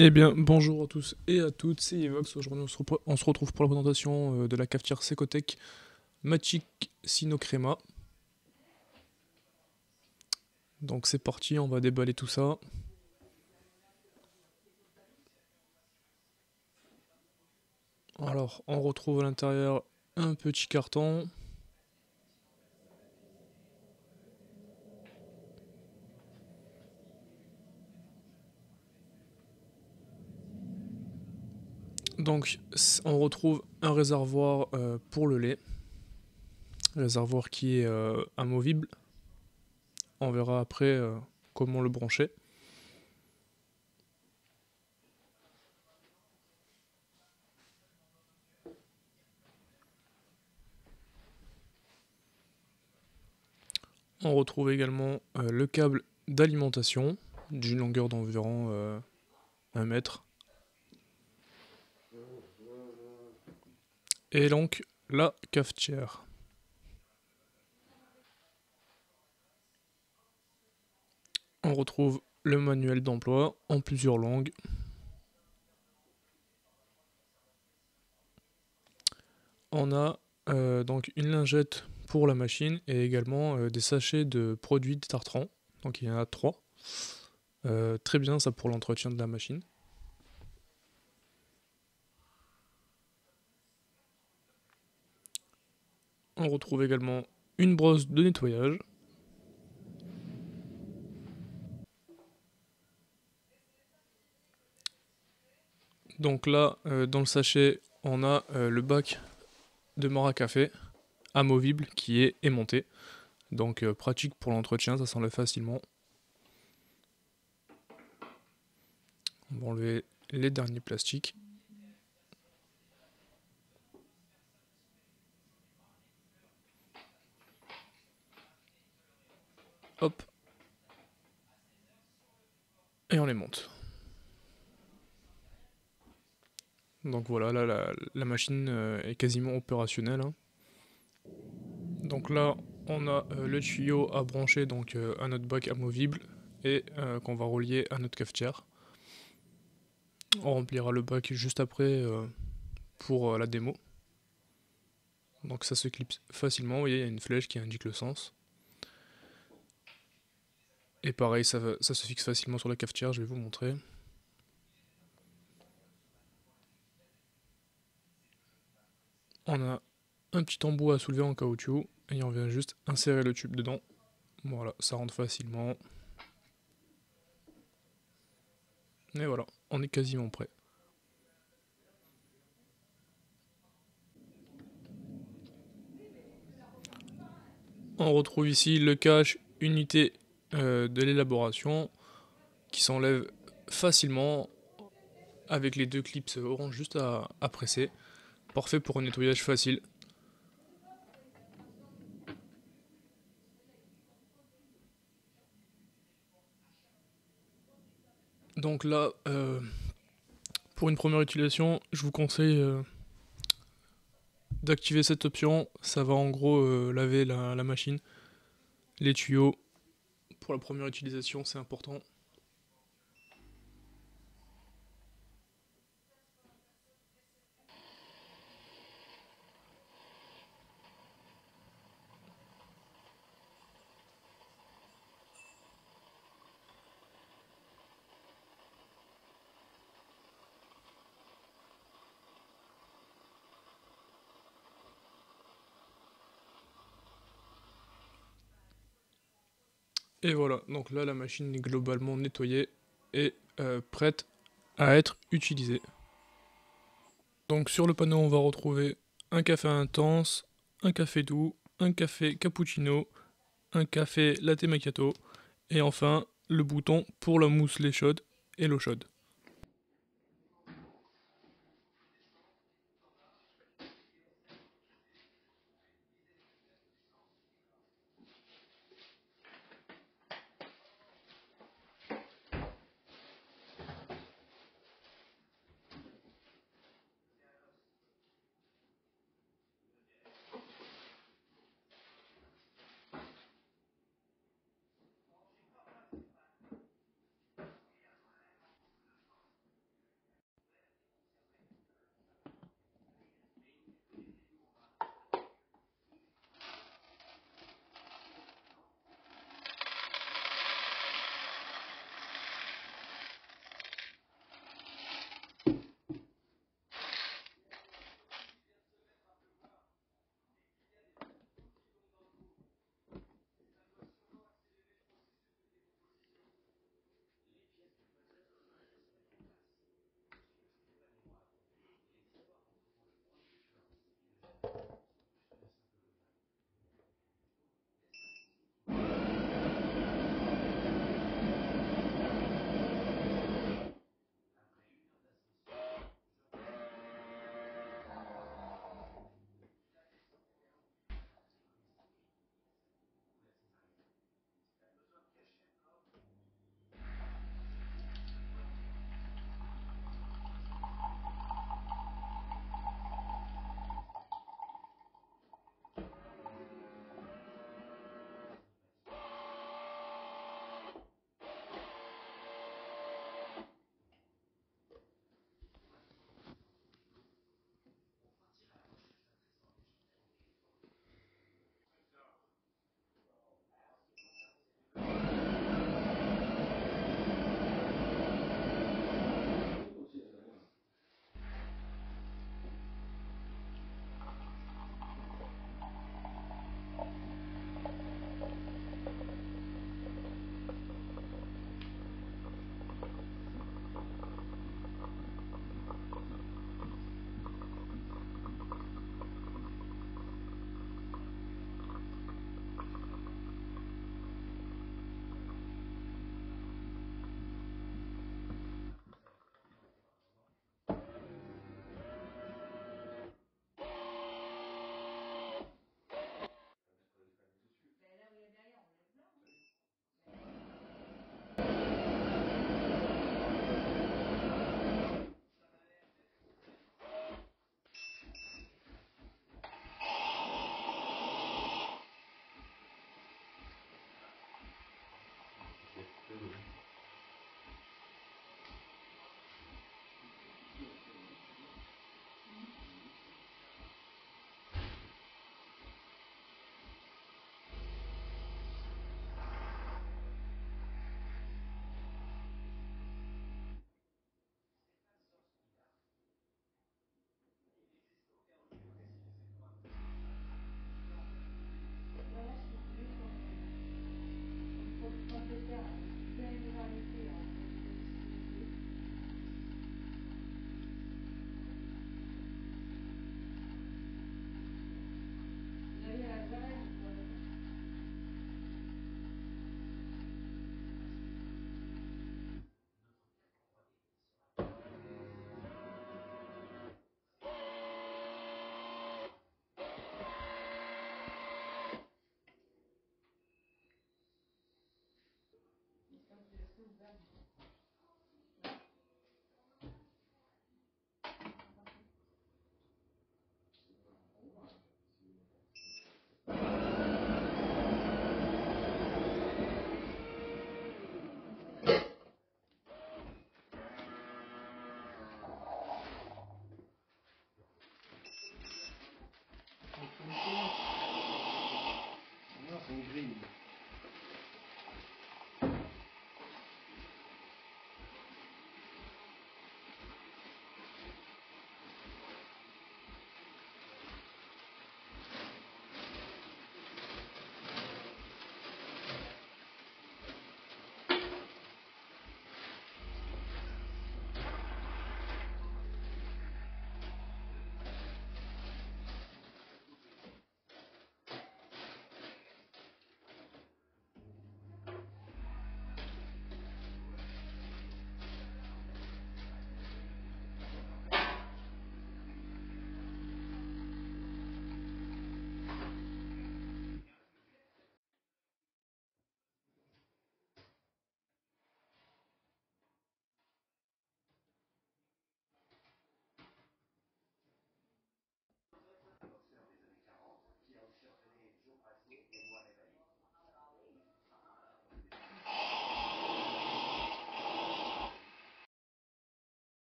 Eh bien, bonjour à tous et à toutes, c'est Evox. Aujourd'hui, on, se retrouve pour la présentation euh, de la cafetière Secotec Magic Sino Crema. Donc, c'est parti, on va déballer tout ça. Alors, on retrouve à l'intérieur un petit carton. Donc, on retrouve un réservoir euh, pour le lait. Réservoir qui est euh, amovible. On verra après euh, comment le brancher. On retrouve également le câble d'alimentation d'une longueur d'environ euh, 1 mètre. Et donc la cafetière. On retrouve le manuel d'emploi en plusieurs langues. On a euh, donc une lingette pour la machine et également euh, des sachets de produits de tartran. Donc il y en a trois. Euh, très bien ça pour l'entretien de la machine. On retrouve également une brosse de nettoyage. Donc là, euh, dans le sachet, on a euh, le bac de mort café amovible qui est aimanté. Donc euh, pratique pour l'entretien, ça s'enlève facilement. On va enlever les derniers plastiques. Hop. Et on les monte. Donc voilà, là la, la machine euh, est quasiment opérationnelle. hein. Donc là, on a euh, le tuyau à brancher donc à notre bac amovible et euh, qu'on va relier à notre cafetière. On remplira le bac juste après pour la démo. Donc ça se clipse facilement, vous voyez, il y a une flèche qui indique le sens. Et pareil, ça, se fixe facilement sur la cafetière, je vais vous montrer. On a un petit embout à soulever en caoutchouc et on vient juste insérer le tube dedans. Voilà, ça rentre facilement. Et voilà, on est quasiment prêt. On retrouve ici le cache unité euh, de l'élaboration qui s'enlève facilement avec les deux clips orange juste à, presser. Parfait pour un nettoyage facile. Donc là, euh, pour une première utilisation, je vous conseille euh, d'activer cette option. Ça va en gros laver la, la machine, les tuyaux. Pour la première utilisation, c'est important. Et voilà, donc là la machine est globalement nettoyée et euh, prête à être utilisée. Donc sur le panneau on va retrouver un café intense, un café doux, un café cappuccino, un café latte macchiato et enfin le bouton pour la mousse lait chaude et l'eau chaude.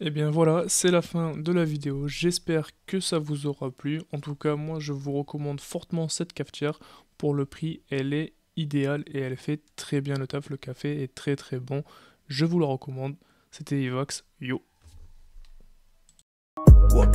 Et eh bien voilà, c'est la fin de la vidéo. J'espère que ça vous aura plu. En tout cas, moi je vous recommande fortement cette cafetière. Pour le prix, elle est idéale et elle fait très bien le taf. Le café est très très bon. Je vous la recommande. C'était Evox. Yo. What